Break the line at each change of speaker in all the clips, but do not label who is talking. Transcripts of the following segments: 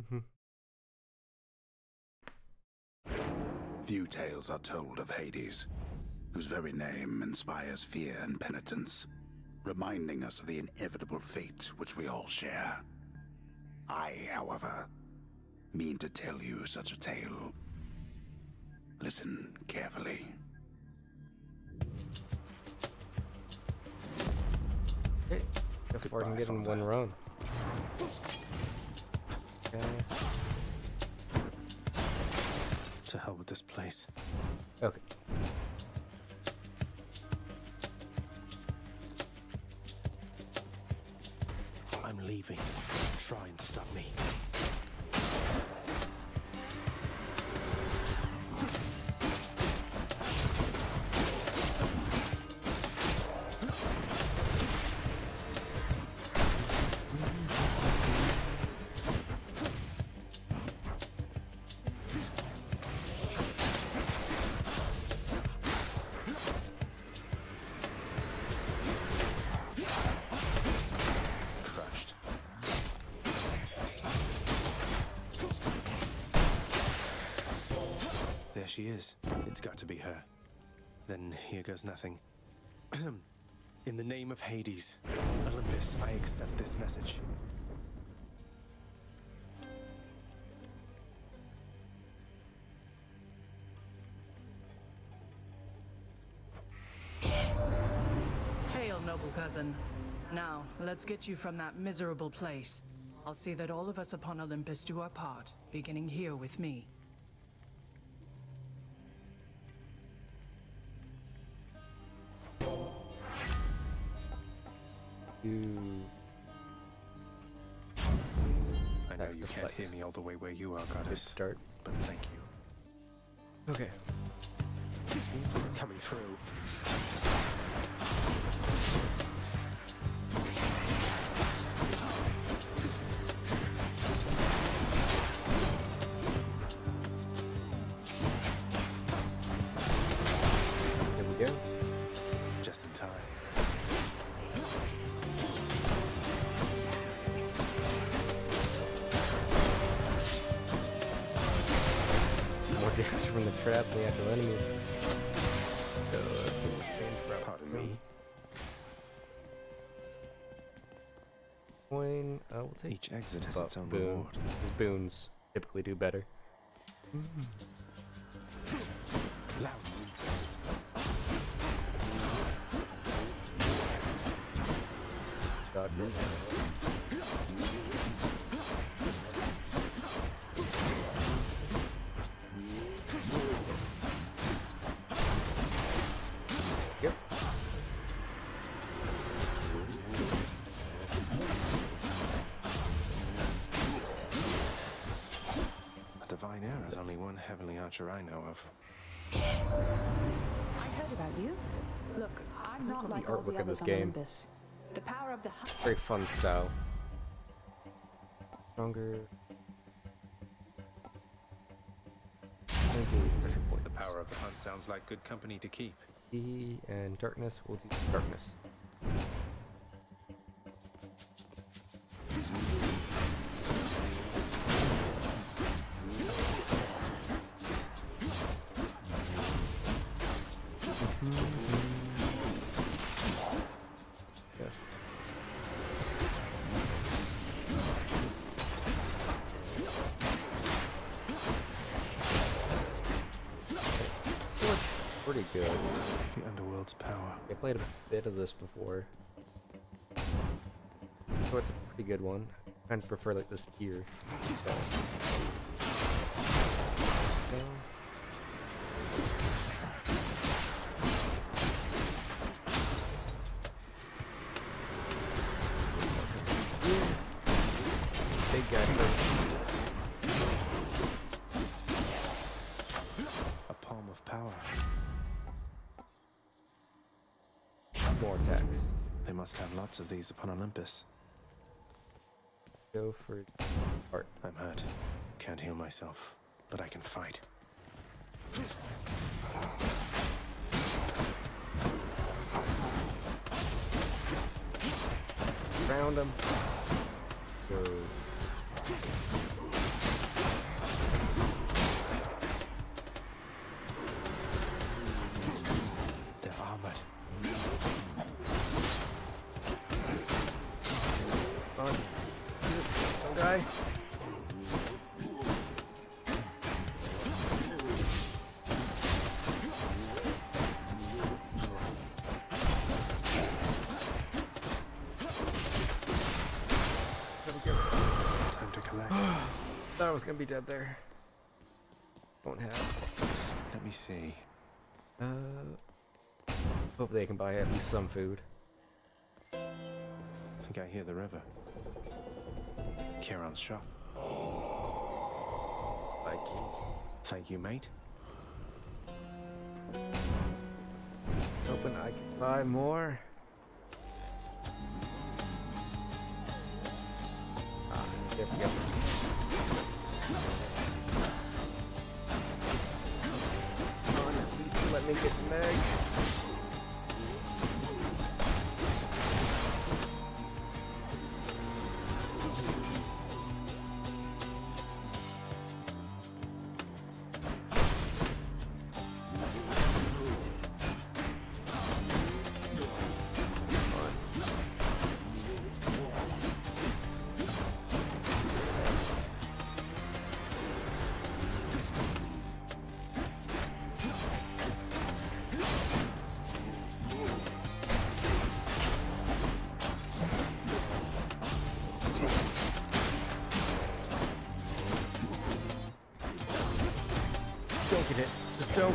Mm-hmm.
Few tales are told of Hades, whose very name inspires fear and penitence, reminding us of the inevitable fate which we all share. I, however, mean to tell you such a tale. Listen carefully.
Okay. Go far and
Goodbye,
get in one
Father.
Guys.
To hell with this place.
Okay.
I'm leaving. Try and stop me. It's got to be her. Then here goes nothing. In the name of Hades, Olympus, I accept this message.
Hail, noble cousin. Now, let's get you from that miserable place. I'll see that all of us upon Olympus do our part, beginning here with me.
You.
I know you can't hear me all the way where you are,
Good
goddess,
start.
but thank you.
Okay.
Coming through.
Uh, we'll take
Each exit has its own
boon.
reward.
Boons typically do better. Dodge it. Yep.
Heavenly archer I know of.
I heard about you. Look, I'm not
the
like all the
artwork of this game.
Olympus. The power of the
Very fun style. Stronger. Thank you, pressure points.
The power of the hunt sounds like good company to keep.
E and darkness. We'll do darkness. Good one. I kind of prefer like the spear. So. So, Big guy first.
A palm of power.
More attacks.
They must have lots of these upon Olympus.
Go for heart.
I'm hurt. Can't heal myself, but I can fight.
Round him. Thought I was gonna be dead there. Don't have.
Let me see.
Uh, hopefully I can buy at least some food.
I think I hear the river. Charon's shop.
Buy key.
Thank you, mate.
Hoping I can buy more. We go. Come on, at least let me get the mag.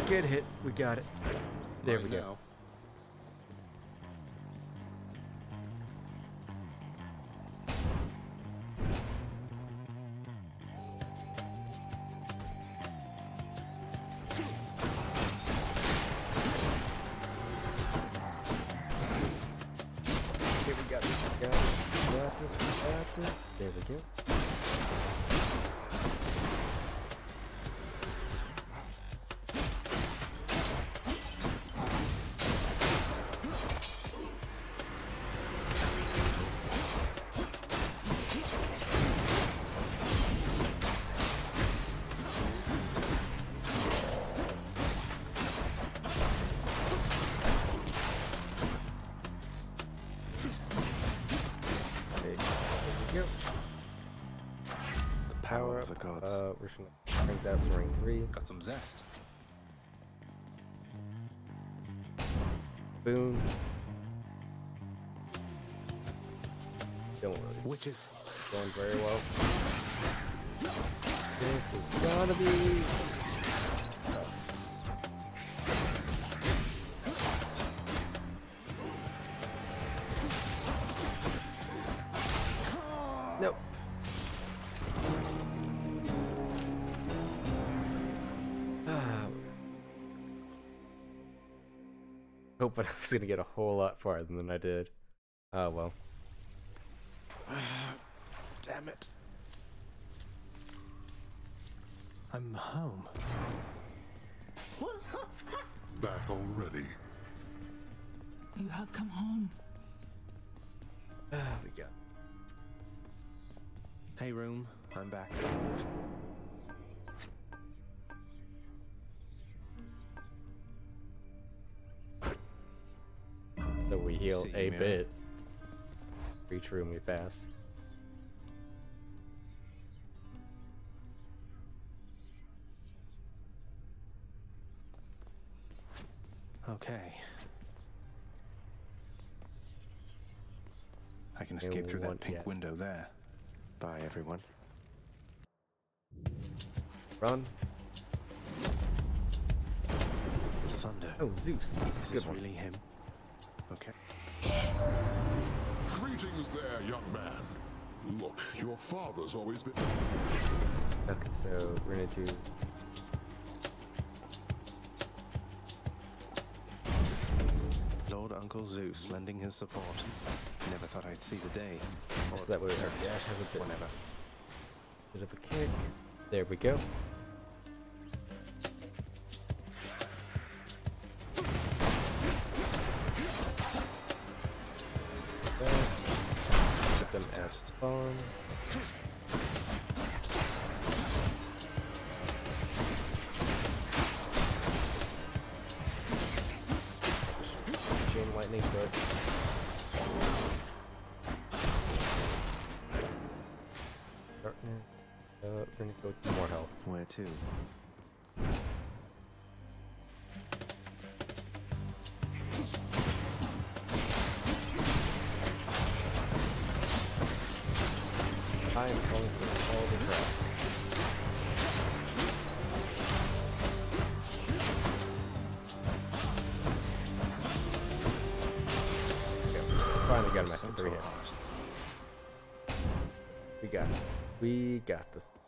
Get hit. We got it. There we go.
The
up.
gods.
Uh, we're just gonna crank that for ring three.
Got some zest.
Boom. Don't worry, it's
Witches.
going very well. This is gonna be. Hoping I was gonna get a whole lot farther than I did. Oh well.
Damn it. I'm home.
Back already.
You have come home.
Ah, we got.
Hey, room. I'm back.
Heal
See
a
Mira.
bit. Reach room we pass.
Okay. I can escape through that pink
yeah.
window there. Bye, everyone.
Run.
Thunder.
Oh, Zeus.
Is this
one.
really him? Okay.
Greetings there, young man. Look, your father's always been.
Okay, so we're gonna do.
Lord Uncle Zeus lending his support. Never thought I'd see the day.
Just that way our dash has a bit,
Whenever.
bit of a kick. There we go. turn go to more health.
Where to?
I am calling for all the grass. finally got him after three hits. We got this. We got this.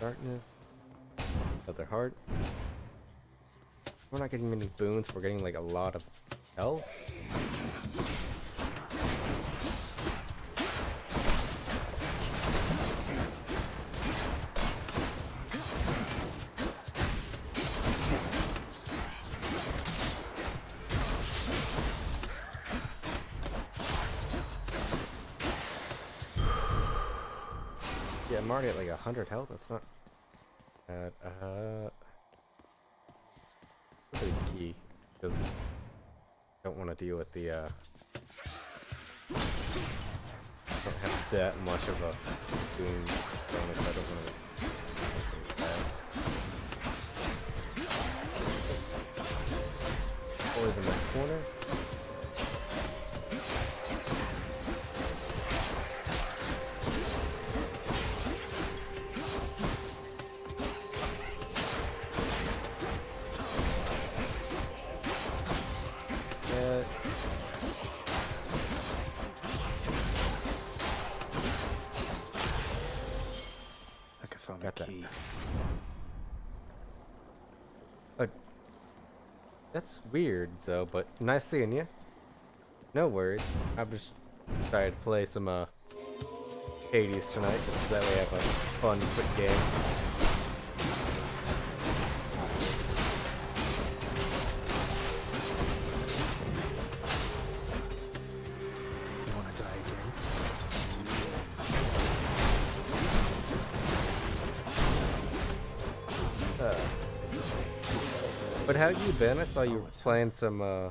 Darkness. Another heart. We're not getting many boons, we're getting like a lot of health. Already at like 100 health, that's not bad. Uh, probably key, because I don't want to deal with the, uh, I don't have that much of a boon bonus, I don't want to in that corner. Uh, that's weird, though, but nice seeing you. No worries. I'm just trying to play some, uh, Hades tonight, so that way I have a fun, quick game. How you been? I saw you
Oh, it's-
playing some, uh...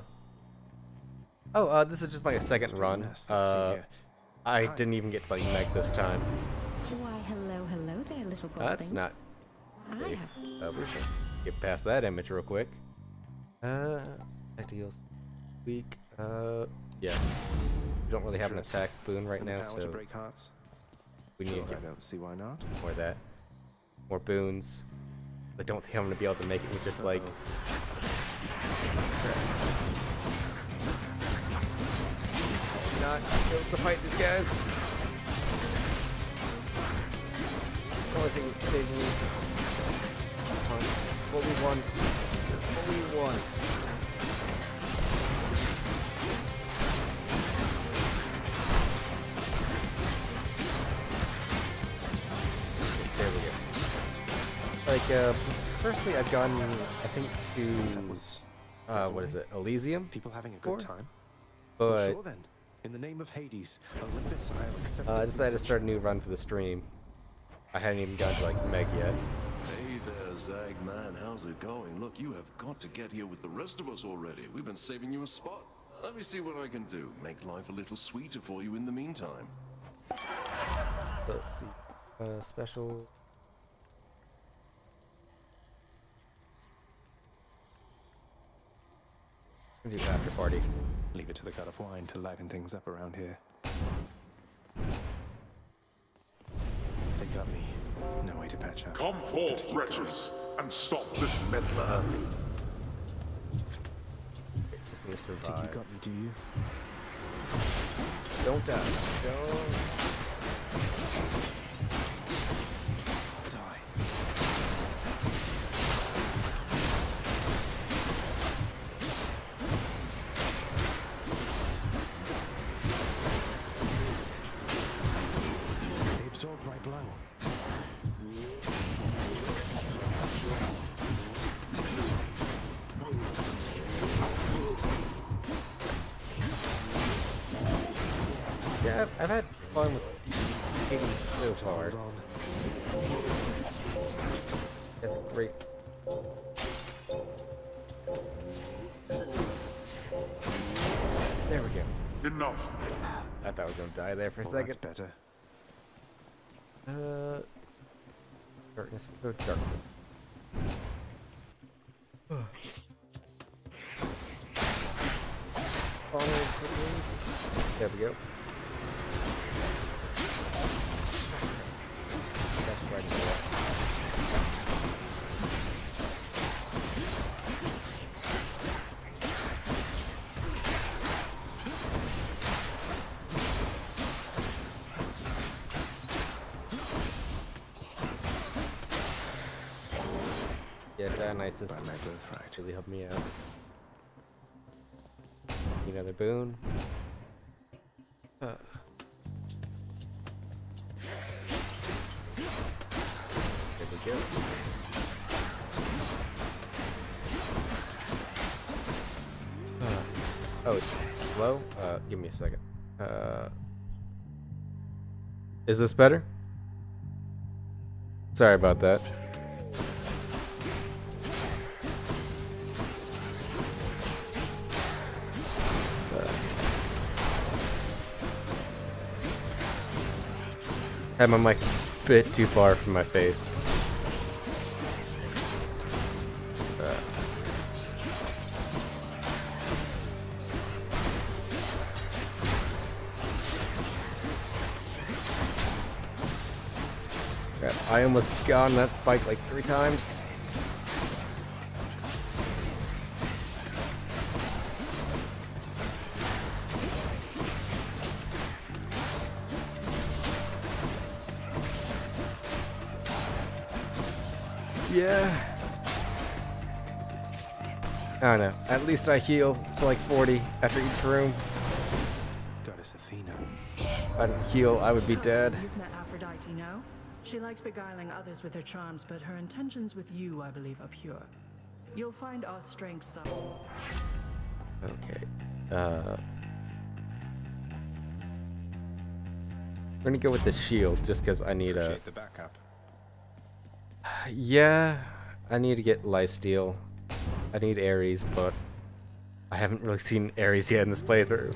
Oh, uh, this is just my second
Must be a
run.
mess. Let's see
Uh. I didn't even get to, like, Meg this time.
Why, hello, hello there, little
Uh, that's
golding.
not
I
safe.
have
Uh, we should get past that image real quick. Uh, ideals. Weak. Uh, yeah. We don't really have an attack boon right now, so we need
Sure,
to
I don't see why not.
more of that. More boons. I don't think I'm gonna be able to make it with just like. Not able to fight these guys. The only thing saving me. Come on. What we Like, uh, firstly, I've gone, I think, to, uh, what is it, Elysium?
people having a good time.
But
sure then. In the name of Hades, Olympus, I'll accept
uh, I decided to start a new run for the stream. I hadn't even gotten to, like, Meg yet.
Hey there, Zag man. How's it going? Look, you have got to get here with the rest of us already. We've been saving you a spot. Let me see what I can do. Make life a little sweeter for you in the meantime.
Let's see. Uh, special. We'll do after party.
Leave it to the god of wine to liven things up around here. They got me. No way to patch up.
Come
Gotta
forth,
keep going.
wretches, and stop this meddler.
Just gonna
Think you got me, do you?
Don't die. Don't. Far. That's a great. There we go.
Enough.
I thought I was gonna die there for a
Well,
second.
that's better.
Uh, darkness. We'll go darkness. There we go. Dionysus
By my birthright.
really helped me out. Another boon. Uh. There we go. Uh, oh, it's slow? Uh, give me a second. Uh, is this better? Sorry about that. Had my mic a bit too far from my face. Uh. I almost got on that spike like three times. I don't know. At least I heal to like 40 after each room.
Goddess Athena.
If I didn't heal, I would be dead.
You've met Aphrodite, no? She likes beguiling others with her charms, but her intentions with you, I believe, are pure. You'll find our strengths are.
Okay. Uh, we're gonna go with the shield just because I need a.
Appreciate the backup.
Yeah, I need to get lifesteal. I need Ares, but I haven't really seen Ares yet in this playthrough.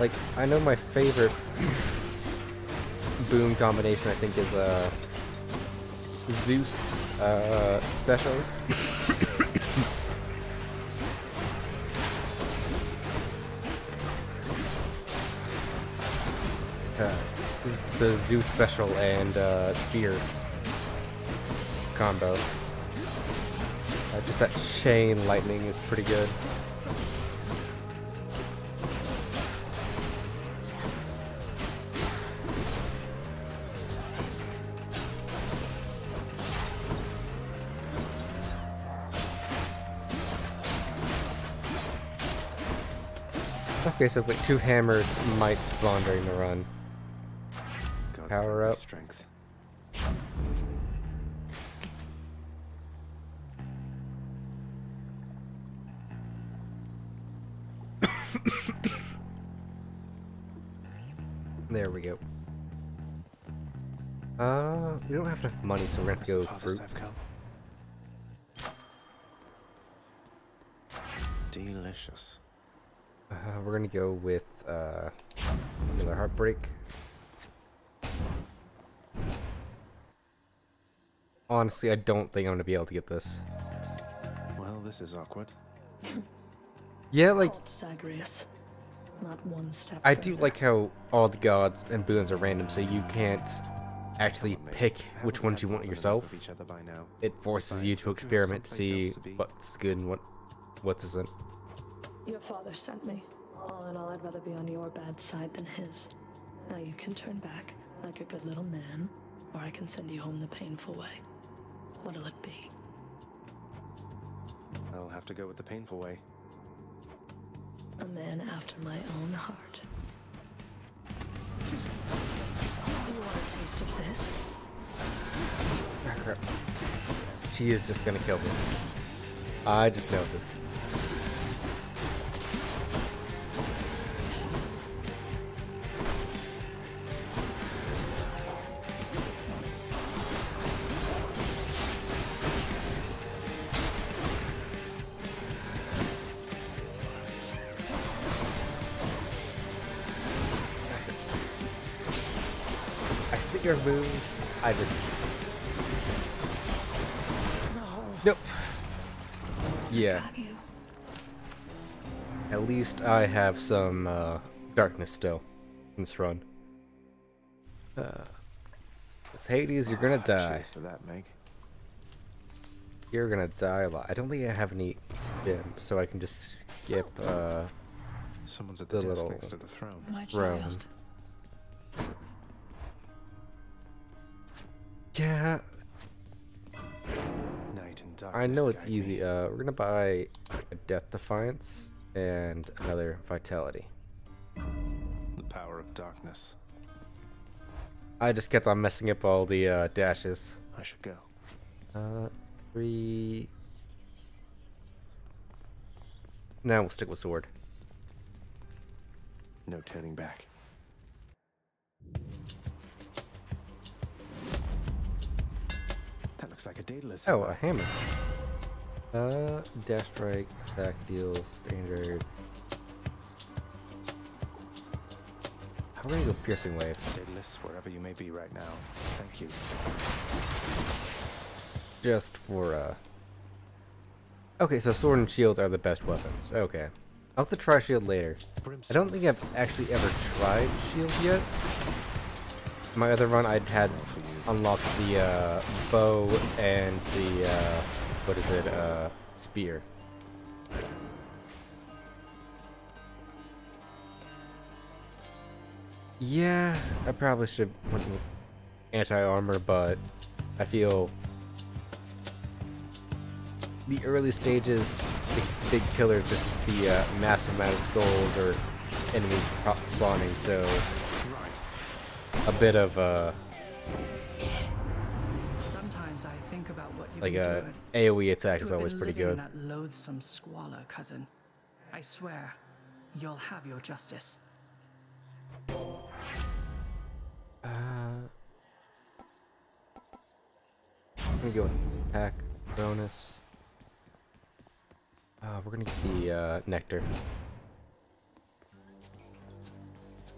Like, I know my favorite boon combination, I think, is uh, Zeus uh, special. The Zeus special and uh, spear combo. Uh, just that chain lightning is pretty good. Okay, so like two hammers might spawn during the run. Power up.
Strength.
There we go. Uh, we don't have enough money, so we're gonna have to go fruit.
I've come. Delicious.
Uh, we're gonna go with uh, another heartbreak. Honestly, I don't think I'm gonna be able to get this.
Well, this is awkward.
Yeah, like
Halt, Not one step.
I do
further.
like how all the gods and boons are random, so you can't actually
Come on, mate.
pick which ones you want yourself.
each other by now?
It forces you
Besides,
to
you have
experiment to see
to
what's good and what what's isn't.
Your father sent me. All in all, I'd rather be on your bad side than his. Now you can turn back like a good little man, or I can send you home the painful way. What'll it be?
I'll have to go with the painful way.
A man after my own heart. You want a taste of this?
Crap. She is just gonna kill me. I just know this. Your moves. I just. Nope. Yeah. At least I have some uh, darkness still in this run. Uh, this Hades, you're gonna die.
For that, Meg.
You're gonna die a lot. I don't think I have any gems, so I can just skip. Uh,
Someone's at the,
The
desk
little-
next to the throne.
My
Rowan.
child.
Yeah,
Night and darkness.
I know it's easy. Uh, we're gonna buy a Death Defiance and another Vitality.
The power of darkness.
I just kept on messing up all the uh, dashes.
I should go.
Uh, three. Now we'll stick with sword.
No turning back. Looks like a Daedalus.
Oh, a hammer. Uh, dash strike, attack deals, standard. How are you go piercing wave?
Daedalus, wherever you may be right now. Thank you.
Just for uh. Okay, so sword and shield are the best weapons. Okay, I'll have to try shield later. I don't think I've actually ever tried shield yet. My other run, I'd had unlocked the uh, bow and the uh, what is it, uh, spear. Yeah, I probably should went anti-armor, but I feel the early stages, the big killer just the uh, massive amount of skulls or enemies spawning, so. A bit of uh,
Sometimes I think about what you
like a. AOE attack is always pretty good.
that loathsome squalor, cousin. I swear, you'll have your justice.
Uh, I'm gonna go with attack bonus. Uh, we're gonna get the uh, nectar.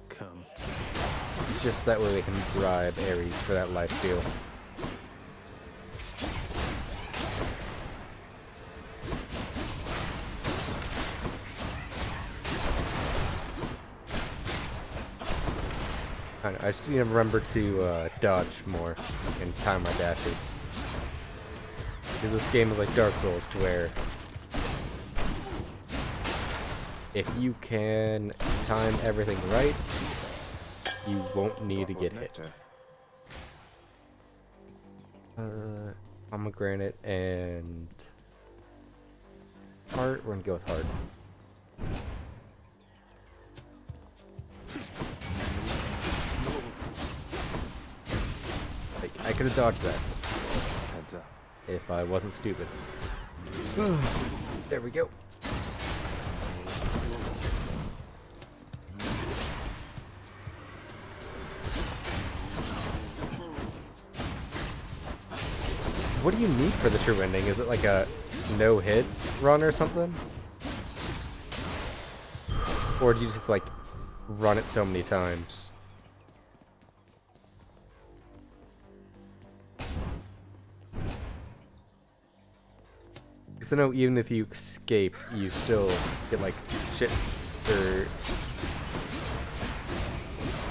Come.
Just that way we can bribe Ares for that life steal. I, I just need to remember to uh, dodge more and time my dashes. Because this game is like Dark Souls to where if you can time everything right, you won't need to get hit. Uh, pomegranate and heart. We're gonna go with heart. I, I could have dodged that
Heads up.
if I wasn't stupid. there we go. What do you need for the true ending? Is it like a no hit run or something? Or do you just like run it so many times? Because I know even if you escape, you still get like shit or.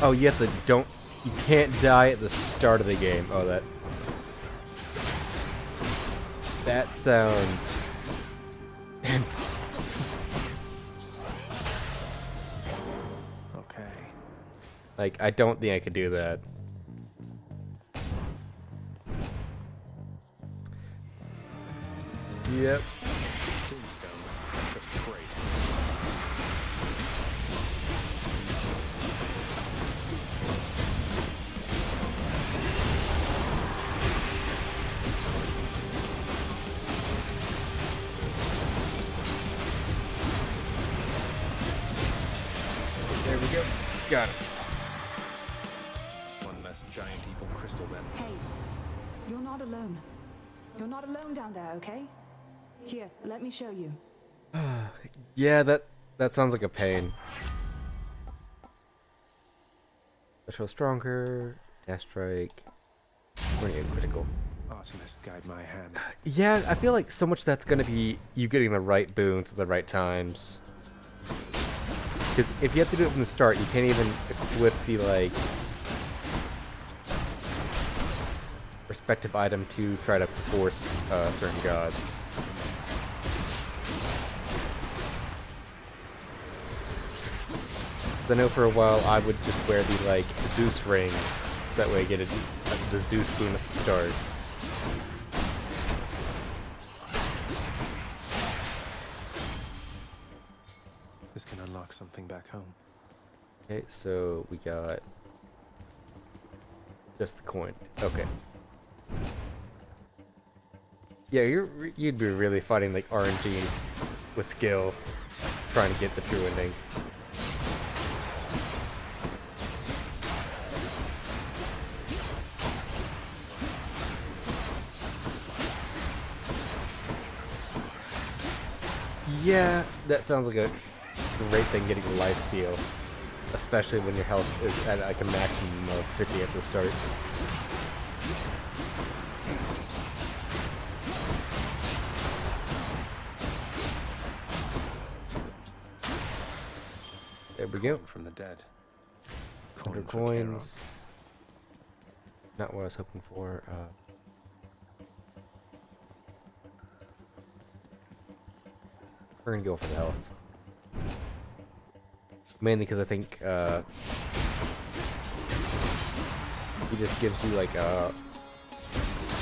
Oh, you have to don't. You can't die at the start of the game. Oh, that. That sounds. impossible.
Okay.
Like, I don't think I could do that. Yep. We go. Got it.
One less giant evil crystal then.
Hey, you're not alone. You're not alone down there, okay? Here, let me show you.
Yeah, that that sounds like a pain. Special stronger. Dash strike. We're gonna get critical.
Artemis, guide my hand.
Yeah, I feel like so much that's gonna be you getting the right boons at the right times. Because if you have to do it from the start, you can't even equip the like respective item to try to force uh, certain gods. I know for a while I would just wear the like Zeus ring, so that way I get a, the Zeus boon at the start.
This can unlock something back home.
Okay, so we got just the coin. Okay. Yeah, you're you'd be really fighting like RNG with skill, trying to get the true ending. Yeah, that sounds like a great thing getting a life steal. Especially when your health is at like a maximum of 50 at the start. There we go.
From the dead.
100
Coin for Charon.
coins. Not what I was hoping for. Uh, we're gonna go for the health. Mainly because I think uh, he just gives you like a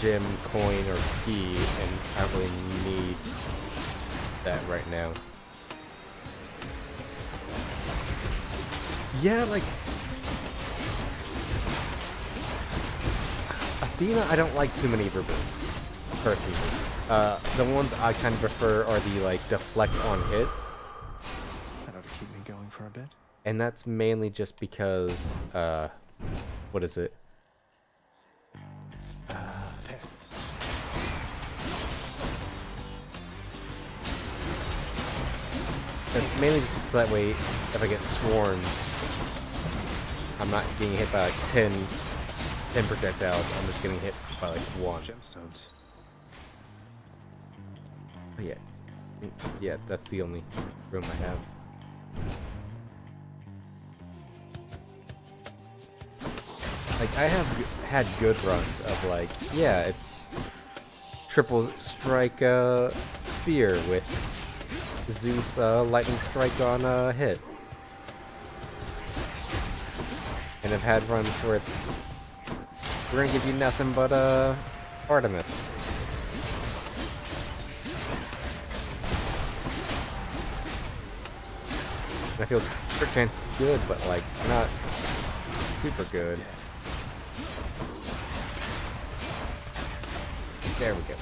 gem, coin, or key, and I really need that right now. Yeah, like Athena, I don't like too many of her boons, personally. Uh, the ones I kind of prefer are the like deflect on hit, and that's mainly just because uh, what is it?
Pests.
That's mainly just so that way if I get swarmed, I'm not getting hit by like 10, 10 projectiles. I'm just getting hit by like one.
Gemstones.
But yeah, Mm, yeah, that's the only room I have. Like I have had good runs of like, yeah, it's triple strike uh, spear with Zeus uh, lightning strike on a uh, hit, and I've had runs where it's we're gonna give you nothing but uh, Artemis. I feel crit chance good, but like not super good. There we go.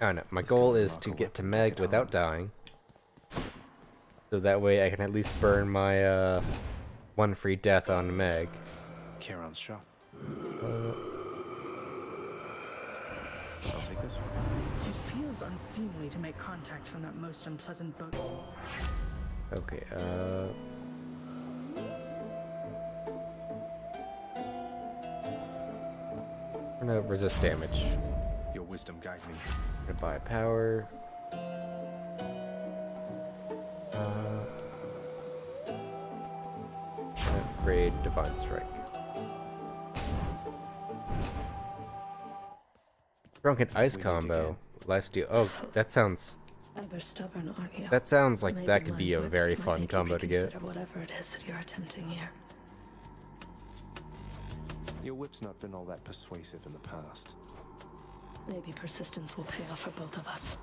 Oh no, my
Let's
goal is to
a
get to Meg
back
without dying. So that way I can at least burn my uh, one free death on Meg.
Charon's shop. I'll take this one.
It feels unseemly to make contact from that most unpleasant boat.
Okay, uh... I'm gonna resist damage.
Your wisdom guide me.
I'm Gonna buy power. Uh, upgrade Divine Strike. Drunken Ice
We need to
combo. Lifesteal. Oh, that sounds.
Ever stubborn, aren't you?
That sounds like
Maybe
that could be a very fun combo to get.
Whatever it is that you're attempting here.
Your whip's not been all that persuasive in the past.
Maybe persistence will pay off for both of us.